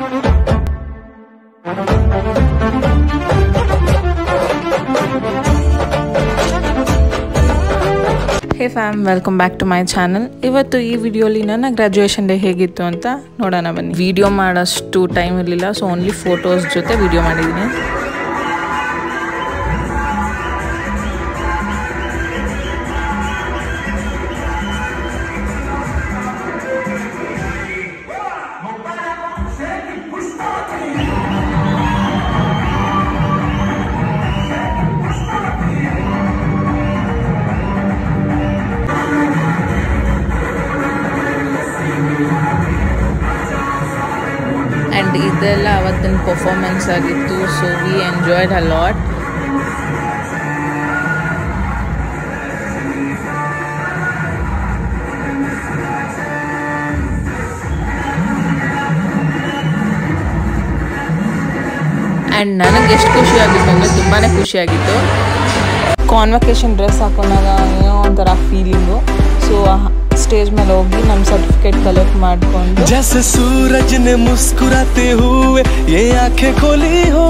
Hey fam welcome back to my channel ಇವತ್ತು ಈ ವಿಡಿಯೋಲಿ ನನ್ನ ಗ್ರಾಜುಯೇಷನ್ ಡೇ ಹೇಗಿತ್ತು ಅಂತ ನೋಡೋಣ ಬನ್ನಿ. ವಿಡಿಯೋ ಮಾಡೋಷ್ಟು ಟೈಮ್ ಇರಲಿಲ್ಲ ಸೊ ಓನ್ಲಿ ಫೋಟೋಸ್ ಜೊತೆ ವಿಡಿಯೋ ಮಾಡಿದ್ದೀನಿ. ಆ್ಯಂಡ್ ಇದೆಲ್ಲ ಅವತ್ತಿನ ಪರ್ಫಾರ್ಮೆನ್ಸ್ ಆಗಿತ್ತು so we enjoyed a lot and ನನಗೆ ಎಷ್ಟು ಖುಷಿಯಾಗಿತ್ತು ಅಂದರೆ ತುಂಬಾ ಖುಷಿಯಾಗಿತ್ತು ಕಾನ್ವಕೇಶನ್ ಡ್ರೆಸ್ ಹಾಕೊಂಡಾಗ ಏನೋ ಒಂಥರ ಫೀಲಿಂಗು ಸೊ ಸ್ಟೇಜ್ ಮೇಲೆ ಹೋಗಿ ನಮ್ಮ ಸರ್ಟಿಫಿಕೇಟ್ ಕಲೆಕ್ಟ್ ಮಾಡ್ಕೊಂಡು ಜಸ ಸೂರಜ್ ನೆ ಮುಸ್ಕುರಾತೆ ಹೂವೆ ಯೇ ಆಖೆ ಖೋಲಿ ಹೋ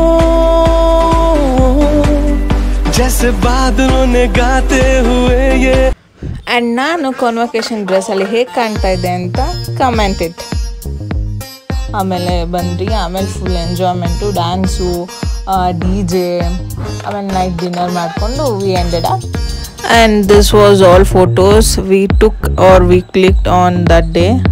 ಜಸ ಬಾದಲೋ ನೆ ಗಾತೆ ಹೂವೆ ಯೇ ಆ್ಯಂಡ್ ನಾನು ಕಾನ್ವಕೇಶನ್ ಡ್ರೆಸ್ಸಲ್ಲಿ ಹೇಗೆ ಕಾಣ್ತಾ ಇದ್ದೆ ಅಂತ ಕಮೆಂಟ್ ಇತ್ತು ಆಮೇಲೆ ಬಂದ್ರಿ ಆಮೇಲೆ full enjoyment dance D J ಆಮೇಲೆ ನೈಟ್ ಡಿನ್ನರ್ ಮಾಡಿಕೊಂಡು we ended up and this was all photos. We took or we clicked on that day.